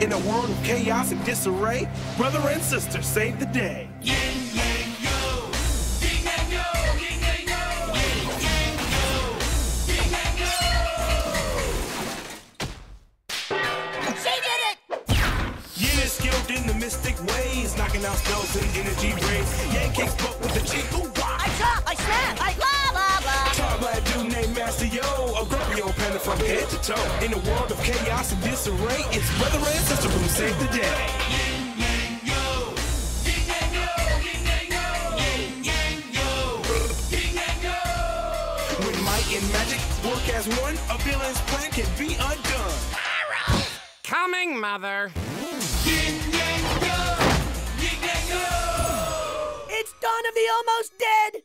In a world of chaos and disarray, brother and sister save the day. Yin yang yo, yin yang yo, yin yang yo, yin yang yo, yin yang yo. She did it! Yin is skilled in the mystic ways, knocking out spells and energy rays. Yang kicks butt with the cheek, Master Yo, a grumpy old panda from head to toe. In a world of chaos and disarray, it's brother and sister who save the day. Yin yang yo, yin yang yo, yin yang yo, yin yang yo, yin yang yo. When might and magic work as one, a villain's plan can be undone. Coming, Mother. Yin yang yo, yin yang yo. It's Dawn of the Almost Dead!